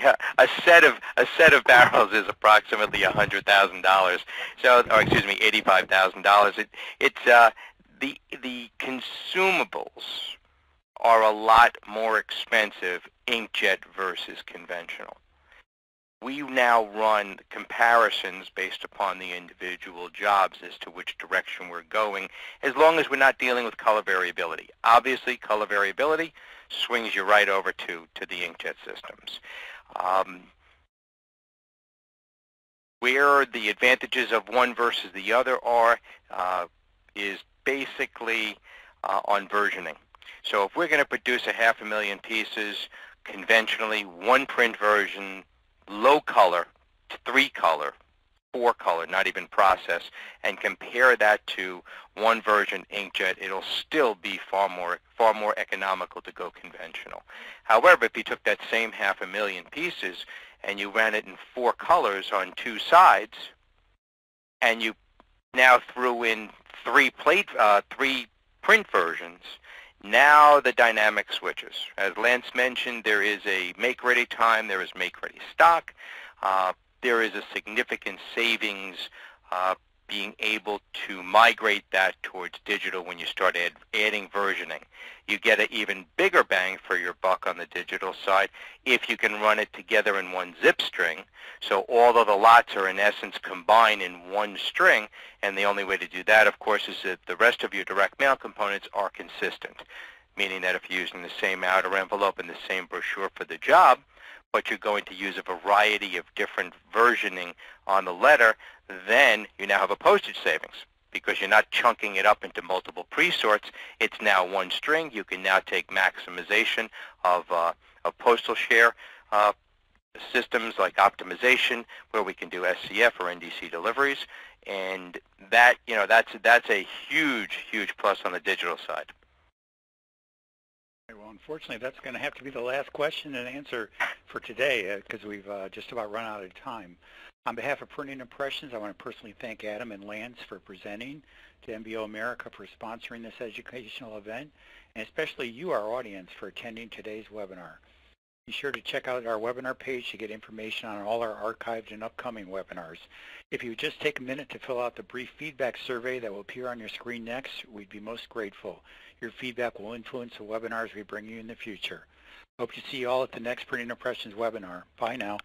yeah, a set of a set of barrels is approximately $100,000. So, or excuse me, $85,000. It it's uh, the the consumables are a lot more expensive inkjet versus conventional we now run comparisons based upon the individual jobs as to which direction we're going, as long as we're not dealing with color variability. Obviously, color variability swings you right over to, to the inkjet systems. Um, where the advantages of one versus the other are uh, is basically uh, on versioning. So if we're going to produce a half a million pieces conventionally, one print version low color, three color, four color, not even process, and compare that to one version inkjet, it'll still be far more far more economical to go conventional. However, if you took that same half a million pieces and you ran it in four colors on two sides, and you now threw in three plate uh, three print versions, now the dynamic switches. As Lance mentioned, there is a make-ready time, there is make-ready stock. Uh, there is a significant savings uh, being able to migrate that towards digital when you start add, adding versioning. You get an even bigger bang for your buck on the digital side if you can run it together in one zip string. So all of the lots are in essence combined in one string, and the only way to do that, of course, is that the rest of your direct mail components are consistent, meaning that if you're using the same outer envelope and the same brochure for the job, but you're going to use a variety of different versioning on the letter, then you now have a postage savings because you're not chunking it up into multiple pre-sorts. It's now one string. You can now take maximization of, uh, of postal share uh, systems like optimization where we can do SCF or NDC deliveries. And that, you know, that's, that's a huge, huge plus on the digital side. Well, unfortunately, that's going to have to be the last question and answer for today because uh, we've uh, just about run out of time. On behalf of Printing Impressions, I want to personally thank Adam and Lance for presenting, to MBO America for sponsoring this educational event, and especially you, our audience, for attending today's webinar. Be sure to check out our webinar page to get information on all our archived and upcoming webinars. If you would just take a minute to fill out the brief feedback survey that will appear on your screen next, we'd be most grateful. Your feedback will influence the webinars we bring you in the future. Hope to see you all at the next Printing Impressions webinar. Bye now.